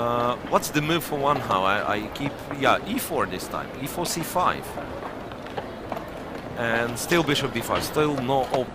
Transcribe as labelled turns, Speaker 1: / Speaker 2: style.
Speaker 1: Uh, what's the move for Wang Hao? I, I keep... Yeah, e4 this time. e4, c5. And still bishop b5. Still no op